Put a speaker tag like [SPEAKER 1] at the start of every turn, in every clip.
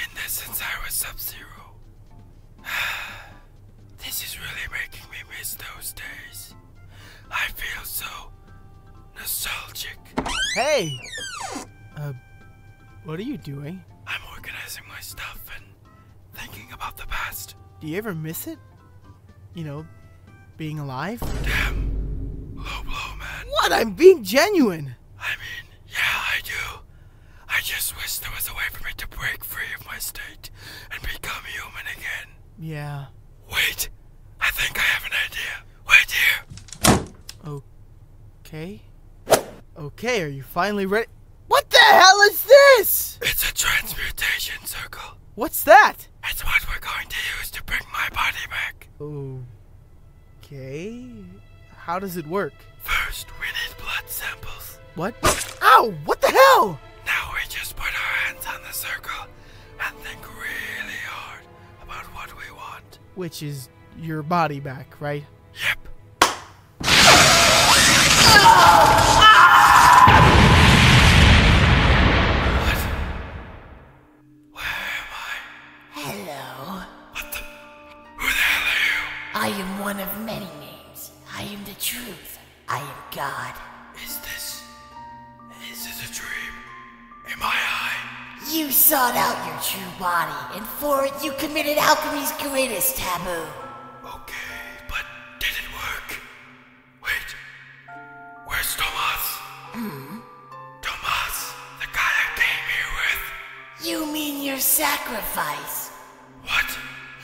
[SPEAKER 1] doing this since I was Sub-Zero. this is really making me miss those days. I feel so nostalgic.
[SPEAKER 2] Hey! Uh, what are you doing?
[SPEAKER 1] I'm organizing my stuff and thinking about the past.
[SPEAKER 2] Do you ever miss it? You know, being alive?
[SPEAKER 1] Damn. Low blow, man.
[SPEAKER 2] What? I'm being genuine.
[SPEAKER 1] I just wish there was a way for me to break free of my state and become human again.
[SPEAKER 2] Yeah.
[SPEAKER 1] Wait, I think I have an idea. Wait here.
[SPEAKER 2] Okay. Okay, are you finally ready? What the hell is this?
[SPEAKER 1] It's a transmutation circle.
[SPEAKER 2] What's that?
[SPEAKER 1] It's what we're going to use to bring my body back.
[SPEAKER 2] Okay. How does it work?
[SPEAKER 1] First, we need blood samples.
[SPEAKER 2] What? Ow! What the hell? Which is your body back, right?
[SPEAKER 1] Yep. What? Where am I?
[SPEAKER 3] Hello.
[SPEAKER 1] What the? Who the hell are you?
[SPEAKER 3] I am one of many names. I am the truth. I am God.
[SPEAKER 1] Is this. Is this a dream? Am I high?
[SPEAKER 3] You sought out your true body, and for it you committed alchemy's greatest taboo.
[SPEAKER 1] Okay, but did it work? Wait. Where's Tomas? Hmm? Tomas, the guy I came here with.
[SPEAKER 3] You mean your sacrifice.
[SPEAKER 1] What?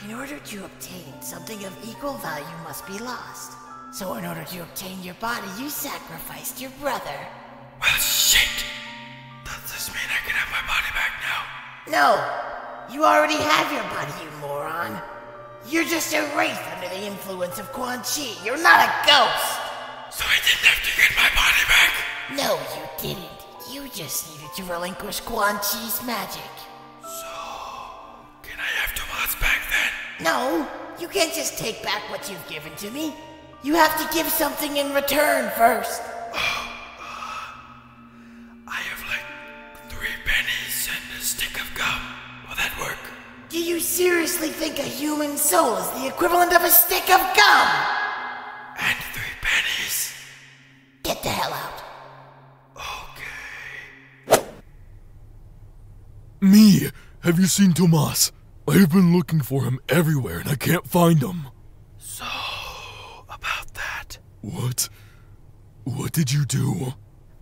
[SPEAKER 3] In order to obtain something of equal value must be lost. So in order to obtain your body, you sacrificed your brother.
[SPEAKER 1] Well, shit! Can have my body back now?
[SPEAKER 3] No! You already have your body, you moron. You're just a wraith under the influence of Quan Chi. You're not a ghost!
[SPEAKER 1] So I didn't have to get my body back?
[SPEAKER 3] No, you didn't. You just needed to relinquish Quan Chi's magic.
[SPEAKER 1] So. Can I have Tomas back then?
[SPEAKER 3] No, you can't just take back what you've given to me. You have to give something in return first.
[SPEAKER 1] Pennies and a stick of gum. Will that work?
[SPEAKER 3] Do you seriously think a human soul is the equivalent of a stick of gum?
[SPEAKER 1] And three pennies.
[SPEAKER 3] Get the hell out.
[SPEAKER 1] Okay.
[SPEAKER 4] Me! Have you seen Tomas? I've been looking for him everywhere and I can't find him.
[SPEAKER 1] So, about that.
[SPEAKER 4] What? What did you do?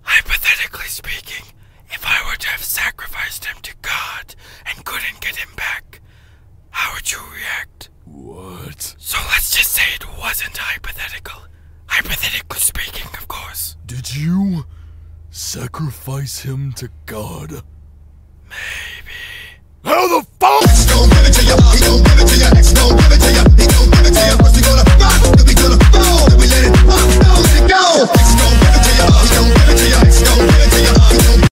[SPEAKER 1] Hypothetically speaking, if I were to have sacrificed him to God and couldn't get him back, how would you react?
[SPEAKER 4] What?
[SPEAKER 1] So let's just say it wasn't hypothetical. Hypothetically speaking, of course.
[SPEAKER 4] Did you sacrifice him to God?
[SPEAKER 1] Maybe.
[SPEAKER 4] How the?